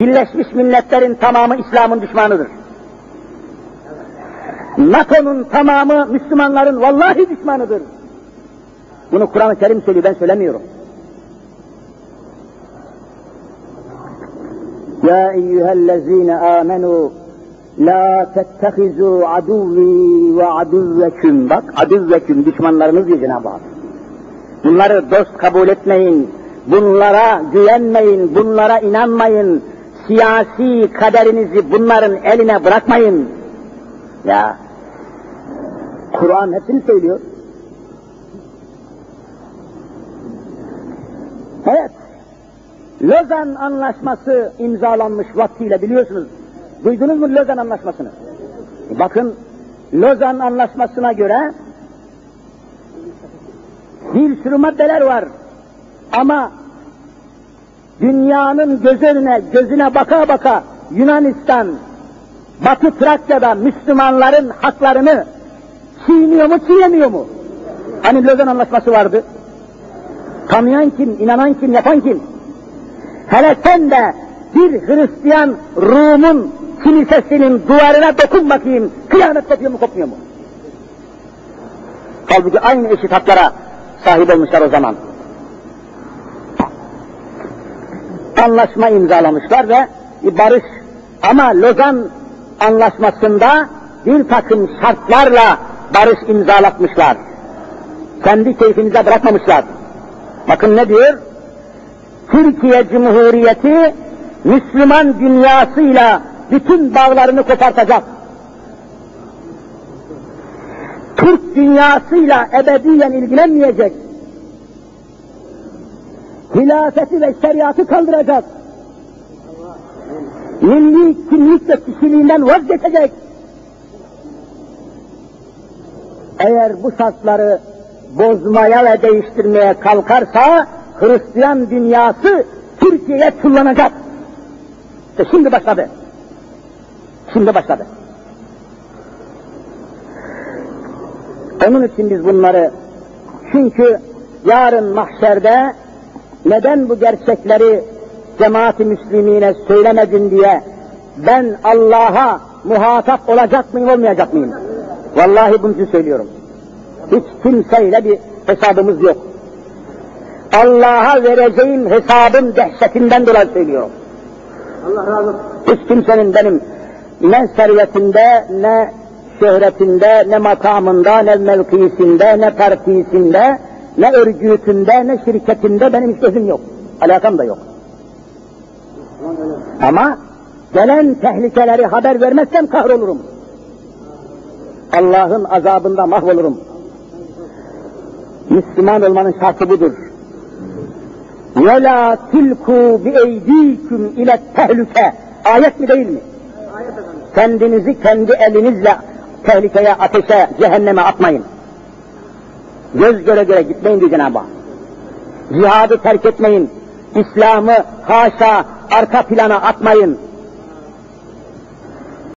Birleşmiş Milletler'in tamamı İslam'ın düşmanıdır. NATO'nun tamamı Müslümanların vallahi düşmanıdır. Bunu Kur'an-ı Kerim söylüyor, ben söylemiyorum. Ya eyyühellezine amenu la tettehizu aduvi ve aduvveküm. Bak aduvveküm düşmanlarınız diyor Cenab-ı Hak. Bunları dost kabul etmeyin, bunlara güvenmeyin, bunlara inanmayın, siyasi kaderinizi bunların eline bırakmayın. Ya, Kur'an hepsini söylüyor. Evet, Lozan Anlaşması imzalanmış vaktiyle biliyorsunuz. Duydunuz mu Lozan Anlaşması'nı? Bakın, Lozan Anlaşması'na göre bir sürü maddeler var. Ama dünyanın göz önüne, gözüne baka baka Yunanistan, Batı Trakya'da Müslümanların haklarını çiğniyor mu, çiğnemiyor mu? Hani Lozan Anlaşması vardı. Tanıyan kim, inanan kim, yapan kim? Hele sen de bir Hristiyan Rum'un kilisesinin duvarına dokun bakayım, kıyamet kopuyor mu, kopmuyor mu? Halbuki aynı eşit haklara sahip olmuşlar o zaman. Anlaşma imzalamışlar ve barış ama Lozan anlaşmasında bir takım şartlarla barış imzalatmışlar. Kendi keyfinize bırakmamışlar. Bakın ne diyor? Türkiye Cumhuriyeti Müslüman dünyasıyla bütün bağlarını kopartacak. Türk dünyasıyla ebediyen ilgilenmeyecek. Hilafeti ve şeriatı kaldıracak. Milli kimlik ve kişiliğinden vazgeçecek. Eğer bu şartları bozmaya ve değiştirmeye kalkarsa Hristiyan dünyası Türkiye'ye kullanacak. İşte şimdi başladı. Şimdi başladı. Onun için biz bunları çünkü yarın mahşerde neden bu gerçekleri cemaati müslimine söylemedin diye ben Allah'a muhatap olacak mıyım olmayacak mıyım? Vallahi için söylüyorum. Hiç kimseyle bir hesabımız yok. Allah'a vereceğim hesabın dehşetinden dolayı söylüyorum. Allah razı olsun. Hiç kimsenin benim ne servetinde, ne şöhretinde, ne makamında, ne mevkisinde, ne partisinde, ne örgütünde, ne şirketinde benim hiç gözüm yok. Alakam da yok. Ama gelen tehlikeleri haber vermezsem kahrolurum. Allah'ın azabında mahvolurum. Müslüman olmanın şartı budur. وَلَا تِلْكُوا بِاَيْد۪يكُمْ اِلَى tehlike. Ayet mi değil mi? Ayet efendim. Kendinizi kendi elinizle tehlikeye, ateşe, cehenneme atmayın. Göz göre göre gitmeyin diyor Cenab-ı Hak. Cihadı terk etmeyin. İslam'ı haşa arka plana atmayın.